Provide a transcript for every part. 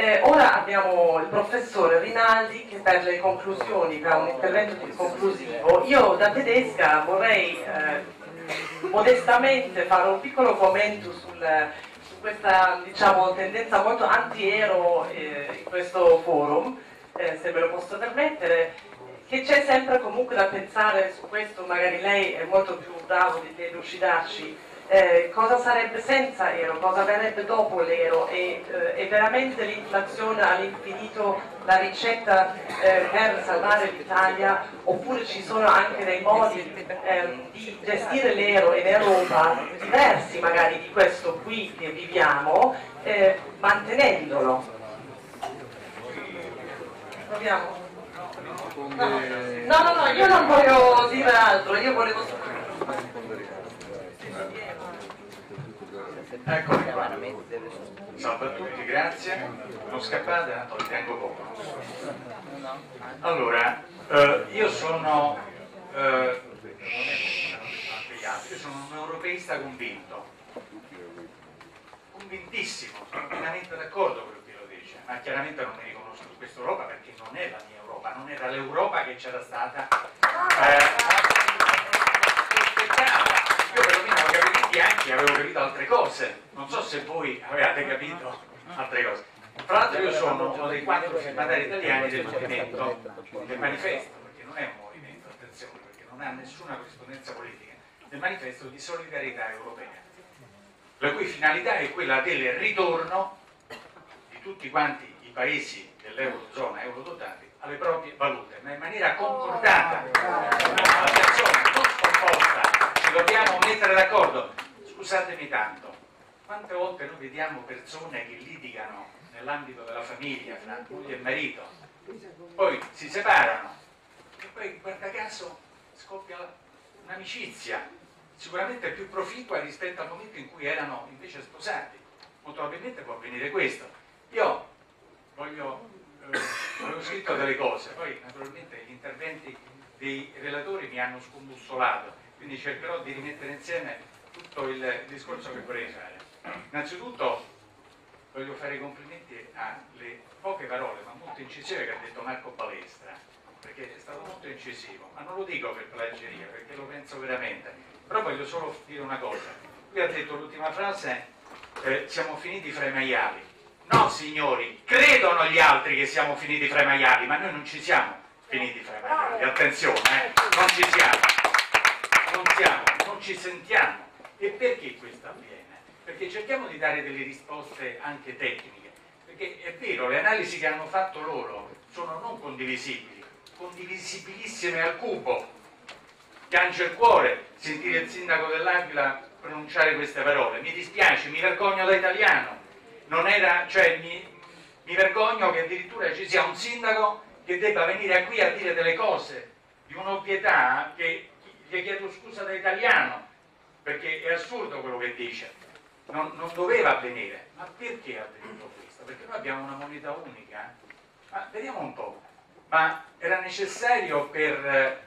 Eh, ora abbiamo il professore Rinaldi che per le conclusioni, per un intervento conclusivo. Io da tedesca vorrei eh, modestamente fare un piccolo commento sul, su questa diciamo, tendenza molto anti-ero eh, in questo forum, eh, se me lo posso permettere, che c'è sempre comunque da pensare su questo, magari lei è molto più bravo di te lucidarci eh, cosa sarebbe senza euro, cosa verrebbe dopo l'euro e eh, è veramente l'inflazione all'infinito la ricetta eh, per salvare l'Italia oppure ci sono anche dei modi ehm, di gestire l'euro in Europa diversi magari di questo qui che viviamo eh, mantenendolo. Proviamo. No, no, no, io non voglio dire altro, io volevo Eccomi qua. Salve a tutti, grazie. Non scappate, tanto li tengo poco. Allora, eh, io sono, eh, io sono un europeista convinto, convintissimo, sono pienamente d'accordo con chi lo dice, ma chiaramente non mi riconosco in questa Europa perché non è la mia Europa, non era l'Europa che c'era stata. Eh, io perlomeno avevo bianchi, avevo capito altre cose, non so se voi avevate capito altre cose. Tra l'altro io sono uno dei quattro firmatari italiani del movimento, del manifesto, perché non è un movimento, attenzione, perché non ha nessuna corrispondenza politica, del manifesto di solidarietà europea, la cui finalità è quella del ritorno di tutti quanti i paesi dell'Eurozona eurodotati alle proprie valute, ma in maniera concordata. Attenzione, non scomposta, ci dobbiamo mettere d'accordo. Scusatemi tanto, quante volte noi vediamo persone che litigano nell'ambito della famiglia, fra moglie e marito, poi si separano e poi guarda caso scoppia un'amicizia sicuramente più proficua rispetto al momento in cui erano invece sposati. Molto probabilmente può avvenire questo. Io voglio, eh, avevo scritto delle cose, poi naturalmente gli interventi dei relatori mi hanno scombussolato quindi cercherò di rimettere insieme tutto il discorso che vorrei fare. Innanzitutto voglio fare i complimenti alle poche parole, ma molto incisive che ha detto Marco Balestra, perché è stato molto incisivo, ma non lo dico per plageria, perché lo penso veramente, però voglio solo dire una cosa. Lui ha detto l'ultima frase, eh, siamo finiti fra i maiali. No signori, credono gli altri che siamo finiti fra i maiali, ma noi non ci siamo finiti fra i maiali, attenzione, eh? non ci siamo non siamo, non ci sentiamo. E perché questo avviene? Perché cerchiamo di dare delle risposte anche tecniche, perché è vero, le analisi che hanno fatto loro sono non condivisibili, condivisibilissime al cubo. Piange il cuore sentire il sindaco dell'Aquila pronunciare queste parole. Mi dispiace, mi vergogno da italiano. Era, cioè, mi, mi vergogno che addirittura ci sia un sindaco che debba venire qui a dire delle cose di un'ovvietà che gli chiedo scusa da italiano, perché è assurdo quello che dice, non, non doveva avvenire. Ma perché è avvenuto questo? Perché noi abbiamo una moneta unica? Ma vediamo un po', ma era necessario per eh,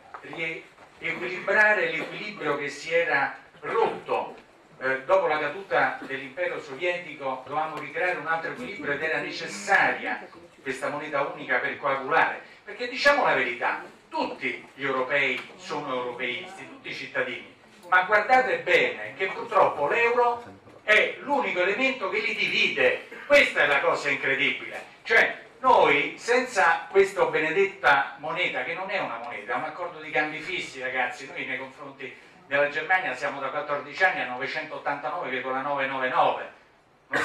riequilibrare l'equilibrio che si era rotto eh, dopo la caduta dell'impero sovietico dovevamo ricreare un altro equilibrio ed era necessaria questa moneta unica per coagulare perché diciamo la verità tutti gli europei sono europeisti, tutti i cittadini, ma guardate bene che purtroppo l'euro è l'unico elemento che li divide, questa è la cosa incredibile, cioè noi senza questa benedetta moneta, che non è una moneta, è un accordo di cambi fissi ragazzi, noi nei confronti della Germania siamo da 14 anni a 989,999, eh,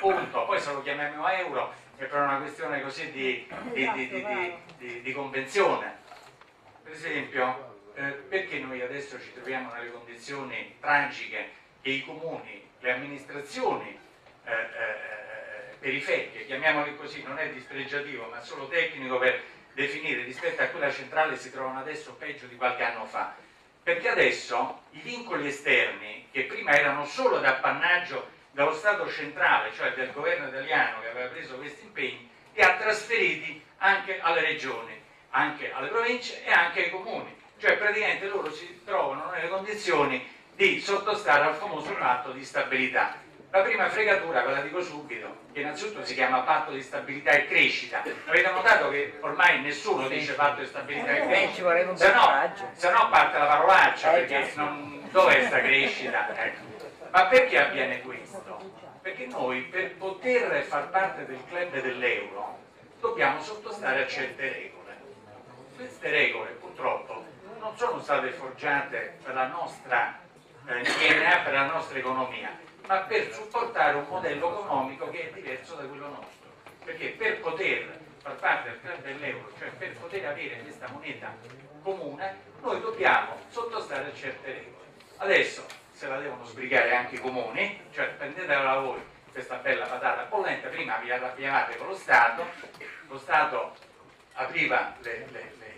punto, poi se lo chiamiamo euro è per una questione così di, di, di, di convenzione. Per esempio, eh, perché noi adesso ci troviamo nelle condizioni tragiche che i comuni, le amministrazioni eh, eh, periferiche, chiamiamole così, non è dispregiativo ma solo tecnico per definire rispetto a quella centrale si trovano adesso peggio di qualche anno fa. Perché adesso i vincoli esterni, che prima erano solo d'appannaggio dello Stato centrale, cioè del governo italiano che aveva preso questi impegni, li ha trasferiti anche alle regioni anche alle province e anche ai comuni, cioè praticamente loro si trovano nelle condizioni di sottostare al famoso patto di stabilità. La prima fregatura, ve la dico subito, che innanzitutto si chiama patto di stabilità e crescita. Avete notato che ormai nessuno dice patto di stabilità e crescita, se no, se no parte la parolaccia, eh, perché non, dov'è sta crescita? Ecco. Ma perché avviene questo? Perché noi per poter far parte del club dell'euro dobbiamo sottostare a certe regole. Queste regole purtroppo non sono state forgiate per la nostra eh, DNA, per la nostra economia, ma per supportare un modello economico che è diverso da quello nostro. Perché per poter far parte del club dell'euro, cioè per poter avere questa moneta comune, noi dobbiamo sottostare a certe regole. Adesso se la devono sbrigare anche i comuni, cioè prendetela voi questa bella patata bollente, prima vi arrabbiavate con lo Stato, lo Stato apriva le, le, le,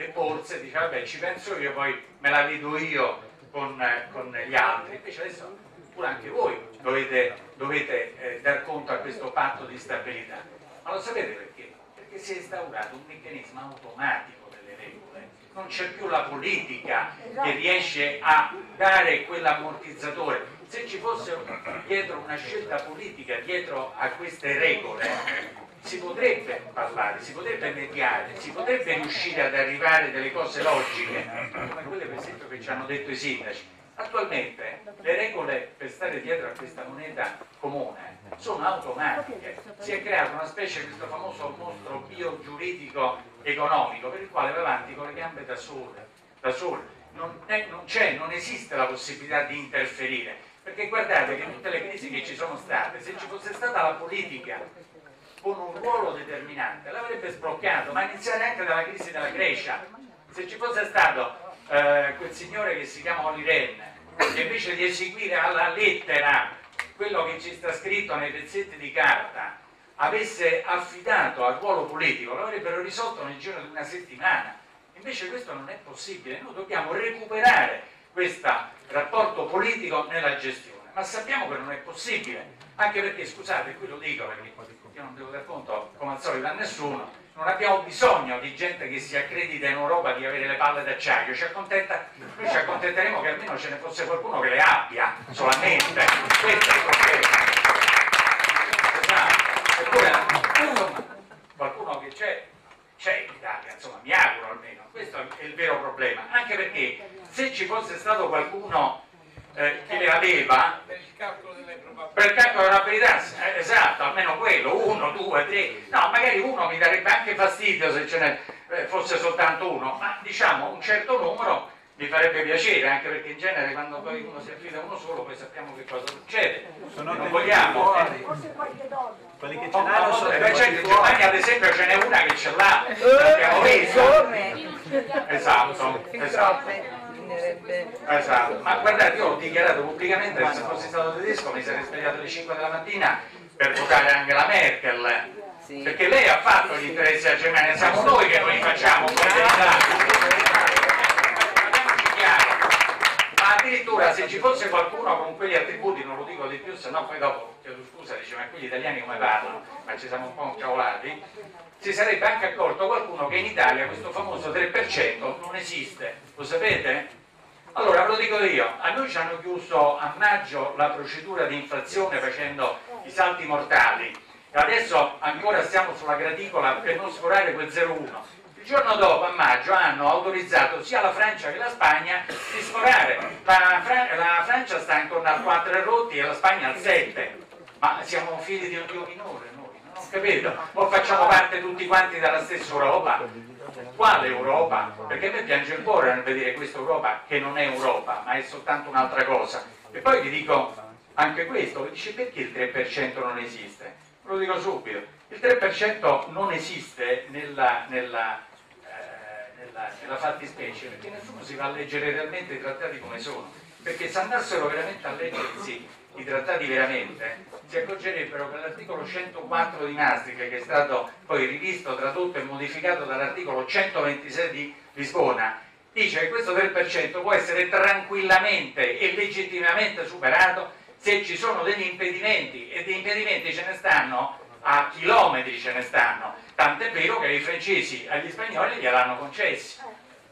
le borse e diceva vabbè ci penso io, poi me la vedo io con, con gli altri, invece adesso pure anche voi dovete, dovete eh, dar conto a questo patto di stabilità. Ma lo sapete perché? Perché si è instaurato un meccanismo automatico delle regole. Non c'è più la politica che riesce a dare quell'ammortizzatore. Se ci fosse dietro una scelta politica, dietro a queste regole, si potrebbe parlare, si potrebbe mediare, si potrebbe riuscire ad arrivare delle cose logiche, come quelle per esempio che ci hanno detto i sindaci Attualmente le regole per stare dietro a questa moneta comune sono automatiche. Si è creato una specie di questo famoso mostro biogiuridico economico per il quale va avanti con le gambe da sole. Da sole. Non, non non esiste la possibilità di interferire. Perché guardate che tutte le crisi che ci sono state, se ci fosse stata la politica con un ruolo determinante, l'avrebbe sbloccato, ma iniziare anche dalla crisi della Grecia. Se ci fosse stato eh, quel signore che si chiama Oli Ren, che invece di eseguire alla lettera quello che ci sta scritto nei pezzetti di carta, avesse affidato al ruolo politico, lo avrebbero risolto nel giro di una settimana. Invece questo non è possibile, noi dobbiamo recuperare questo rapporto politico nella gestione, ma sappiamo che non è possibile, anche perché, scusate, qui lo dico perché io non devo dar conto come al solito a nessuno, non abbiamo bisogno di gente che si accredita in Europa di avere le palle d'acciaio, ci noi ci accontenteremo che almeno ce ne fosse qualcuno che le abbia solamente, questo è il problema. Esatto. Eppure, qualcuno che c'è, c'è in Italia, insomma, mi auguro almeno, questo è il vero problema, anche perché se ci fosse stato qualcuno eh, che le aveva? Per il calcolo delle probabilità. Per il calcolo delle probabilità eh, esatto almeno quello uno, due, tre. No magari uno mi darebbe anche fastidio se ce ne eh, fosse soltanto uno ma diciamo un certo numero mi farebbe piacere anche perché in genere quando poi uno si affida a uno solo poi sappiamo che cosa succede. Sono non vogliamo. eh. forse qualche donna. Quelli che ce l'hanno sono in Germania ad esempio ce n'è una che ce l'ha. L'abbiamo visto esatto esatto bisognerebbe... Esatto, ma guardate, io ho dichiarato pubblicamente che se fossi stato tedesco mi sarei svegliato alle 5 della mattina per votare Angela Merkel. Sì. Perché lei ha fatto gli interessi a Germania, siamo noi che non li facciamo Ma addirittura se ci fosse qualcuno con quegli attributi, non lo dico di più, se no poi dopo chiedo scusa, dice ma quegli italiani come parlano? Ma ci siamo un po' incavolati si sarebbe anche accorto qualcuno che in Italia questo famoso 3% non esiste, lo sapete? Allora, ve lo dico io, a noi ci hanno chiuso a maggio la procedura di infrazione facendo i salti mortali e adesso ancora stiamo sulla graticola per non sforare quel 0,1. Il giorno dopo, a maggio, hanno autorizzato sia la Francia che la Spagna di sforare. La, Fra la Francia sta intorno al 4 rotti e la Spagna al 7. Ma siamo figli di un Dio minore, noi, non ho capito? O facciamo parte tutti quanti della stessa Europa? Quale Europa? Perché a me piange il cuore nel vedere questa Europa che non è Europa, ma è soltanto un'altra cosa. E poi vi dico anche questo, vi dice perché il 3% non esiste? Ve lo dico subito, il 3% non esiste nella, nella, eh, nella, nella fattispecie perché nessuno si va a leggere realmente i trattati come sono, perché se andassero veramente a leggersi i trattati veramente, si accorgerebbero che l'articolo 104 di Maastricht, che è stato poi rivisto, tradotto e modificato dall'articolo 126 di Lisbona, dice che questo 3% può essere tranquillamente e legittimamente superato se ci sono degli impedimenti e di impedimenti ce ne stanno a chilometri ce ne stanno, tant'è vero che i francesi agli spagnoli gliel'hanno concessi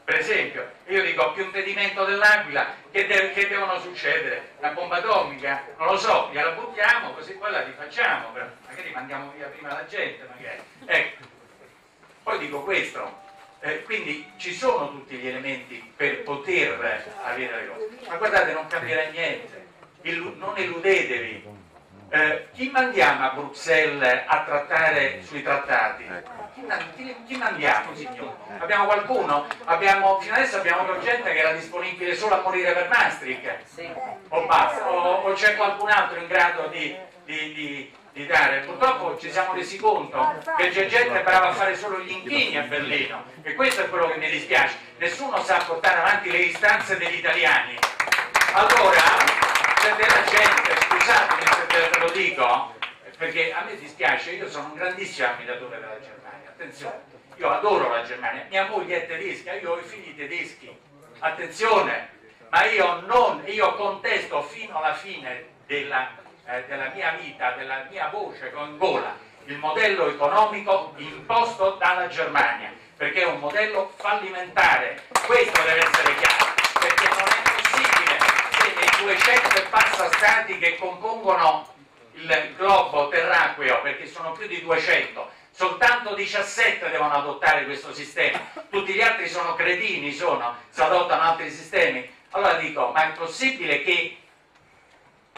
per esempio, io dico più impedimento dell'aquila, che, de che, devono succedere? La bomba atomica? Non lo so, gliela buttiamo, così poi la rifacciamo, magari mandiamo via prima la gente, magari. Ecco. Poi dico questo, eh, quindi ci sono tutti gli elementi per poter avere le cose. Ma guardate, non cambierà niente, Illu non illudetevi. Eh, chi mandiamo a Bruxelles a trattare sui trattati? Chi, chi mandiamo, signore? Abbiamo qualcuno? Abbiamo, fino adesso abbiamo avuto gente che era disponibile solo a morire per Maastricht. O basta, o, o c'è qualcun altro in grado di, di, di di dare. Purtroppo ci siamo resi conto che c'è gente brava a fare solo gli inchini a Berlino e questo è quello che mi dispiace. Nessuno sa portare avanti le istanze degli italiani. Allora, c'è della gente, scusatemi se te lo dico, perché a me dispiace, io sono un grandissimo ammiratore della Germania, attenzione, io adoro la Germania, mia moglie è tedesca, io ho i figli tedeschi, attenzione, ma io non, io contesto fino alla fine della eh, della mia vita, della mia voce con gola, il modello economico imposto dalla Germania, perché è un modello fallimentare, questo deve essere chiaro, perché non è possibile che nei 200 e passa stati che compongono il globo terracqueo, perché sono più di 200, soltanto 17 devono adottare questo sistema, tutti gli altri sono cretini, sono, si adottano altri sistemi. Allora dico, ma è possibile che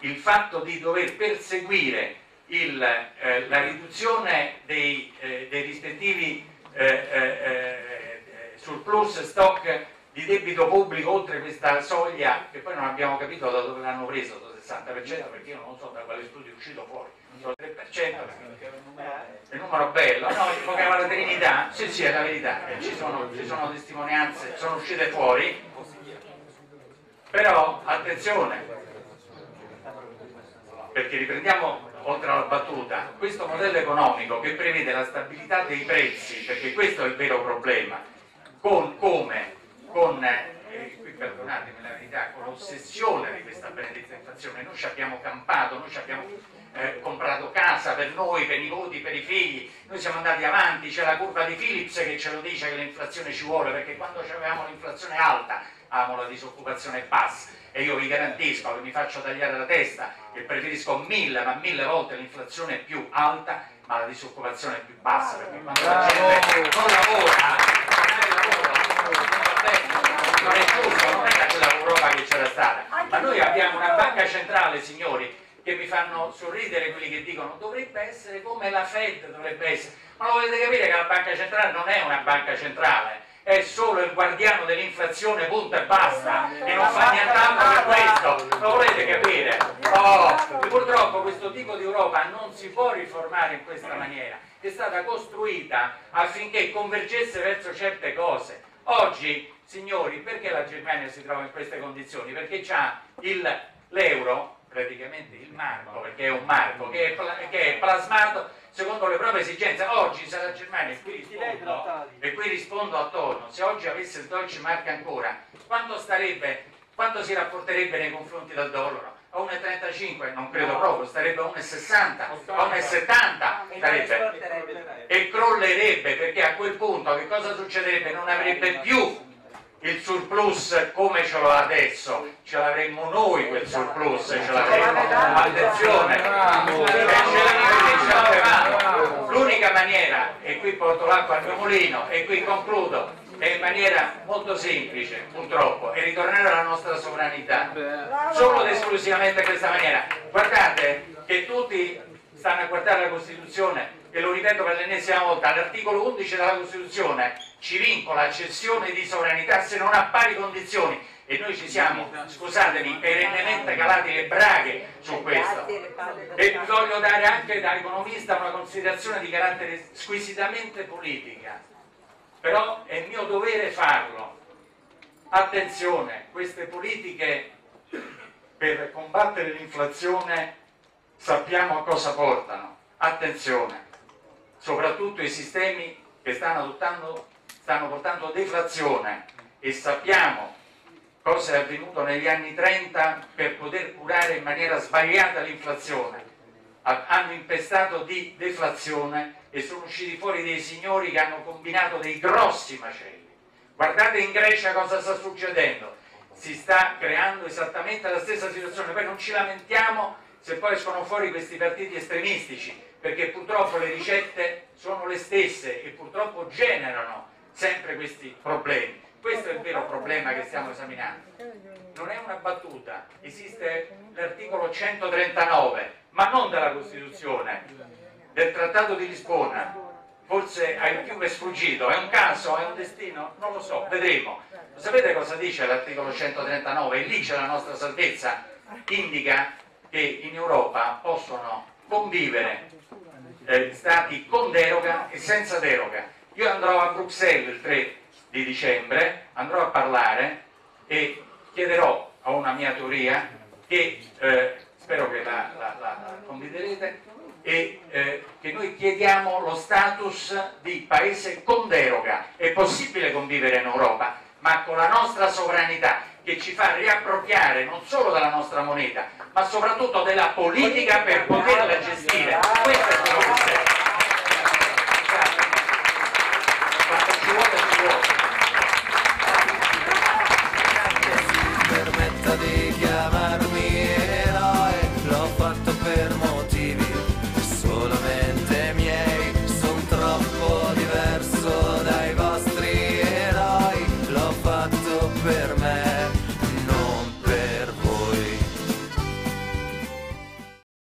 il fatto di dover perseguire il, eh, la riduzione dei, eh, dei rispettivi eh, eh, eh, surplus stock di debito pubblico oltre questa soglia che poi non abbiamo capito da dove l'hanno preso 60% perché io non so da quale studio è uscito fuori il 3% perché è un numero bello no, invocava la Trinità sì sì è la verità eh, ci sono, ci sono testimonianze sono uscite fuori però attenzione perché riprendiamo oltre alla battuta, questo modello economico che prevede la stabilità dei prezzi, perché questo è il vero problema, con come? Con, eh, qui perdonatemi la verità, con l'ossessione di questa benedetta inflazione, noi ci abbiamo campato, noi ci abbiamo eh, comprato casa per noi, per i nipoti, per i figli, noi siamo andati avanti, c'è la curva di Philips che ce lo dice che l'inflazione ci vuole, perché quando avevamo l'inflazione alta avevamo la disoccupazione bassa. E io vi garantisco che mi faccio tagliare la testa che preferisco mille ma mille volte l'inflazione più alta ma la disoccupazione più bassa perché quando la gente non lavora non è giusto, non è da quella Europa che c'era stata ma noi abbiamo una banca centrale signori che mi fanno sorridere quelli che dicono dovrebbe essere come la Fed dovrebbe essere ma lo volete capire che la banca centrale non è una banca centrale? È solo il guardiano dell'inflazione, punto e basta, e non fa nient'altro per questo, lo volete capire? Oh, purtroppo questo tipo di Europa non si può riformare in questa maniera, è stata costruita affinché convergesse verso certe cose. Oggi, signori, perché la Germania si trova in queste condizioni? Perché c'ha l'euro, praticamente il marco, perché è un marco che è, che è plasmato secondo le proprie esigenze. Oggi se la Germania, e qui rispondo, e qui rispondo a tono, se oggi avesse il Deutsche Mark ancora, quanto starebbe, quanto si rapporterebbe nei confronti del dollaro? A 1,35 non credo proprio, starebbe a 1,60, a 1,70 starebbe. E crollerebbe perché a quel punto che cosa succederebbe? Non avrebbe più il surplus come ce l'ho adesso, ce l'avremmo noi quel surplus, ce l'avremmo, attenzione, l'unica maniera, e qui porto l'acqua al mio mulino e qui concludo, è in maniera molto semplice purtroppo, è ritornare alla nostra sovranità, solo ed esclusivamente questa maniera. Guardate che tutti stanno a guardare la Costituzione e lo ripeto per l'ennesima volta, l'articolo 11 della Costituzione ci vincola la cessione di sovranità se non a pari condizioni e noi ci siamo, scusatemi, perennemente calati le braghe su questo. E voglio dare anche da economista una considerazione di carattere squisitamente politica, però è mio dovere farlo. Attenzione, queste politiche per combattere l'inflazione sappiamo a cosa portano. Attenzione, soprattutto i sistemi che stanno, stanno portando deflazione e sappiamo cosa è avvenuto negli anni 30 per poter curare in maniera sbagliata l'inflazione. Hanno impestato di deflazione e sono usciti fuori dei signori che hanno combinato dei grossi macelli. Guardate in Grecia cosa sta succedendo. Si sta creando esattamente la stessa situazione. Poi non ci lamentiamo se poi escono fuori questi partiti estremistici, perché purtroppo le ricette sono le stesse e purtroppo generano sempre questi problemi. Questo è il vero problema che stiamo esaminando. Non è una battuta, esiste l'articolo 139, ma non della Costituzione, del Trattato di Lisbona, forse ai più è sfuggito, è un caso, è un destino? Non lo so, vedremo. Lo sapete cosa dice l'articolo 139? E lì c'è la nostra salvezza, indica che in Europa possono convivere eh, stati con deroga e senza deroga. Io andrò a Bruxelles il 3 di dicembre, andrò a parlare e chiederò a una mia teoria che eh, spero che la, la, la condividerete e eh, che noi chiediamo lo status di paese con deroga. È possibile convivere in Europa, ma con la nostra sovranità che ci fa riappropriare non solo della nostra moneta, ma soprattutto della politica per poterla gestire. Questo è che